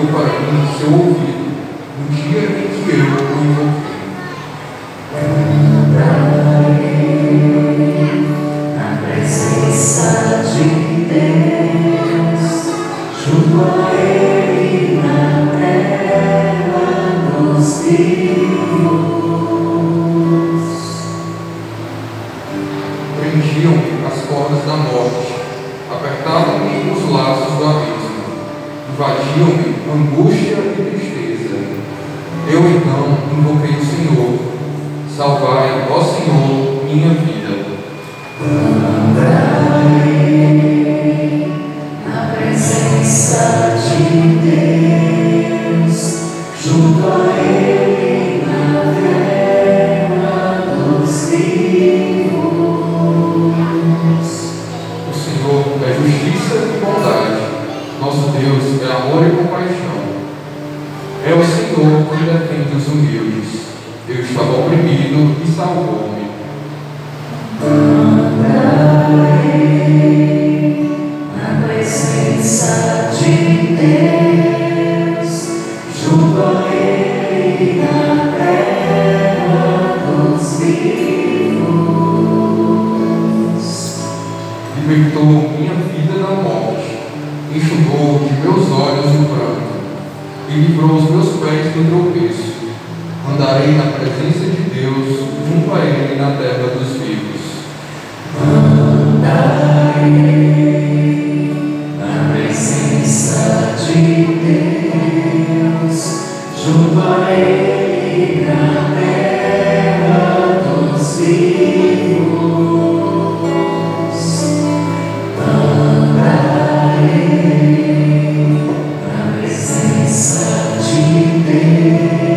inclinou para mim seu ouvido no dia em que eu o invoquei. Na presença de Deus, junto a Ele na terra dos vivos. Prendiam-me as cordas da morte, apertavam-me os laços do abismo, invadiam-me angústia e tristeza. Eu então invoquei o Senhor, salvai, ó Senhor, minha vida. Deus é amor e compaixão. É o Senhor que defende os humildes. Eu estava oprimido e salvou-me. Na presença de Deus, Ele na terra dos vivos. Libertou minha vida da morte, enxugou enxugou de meus olhos o pranto e livrou os meus pés do tropeço. Andarei na presença de Deus, junto a Ele na terra dos vivos. Andarei na presença de Deus. You.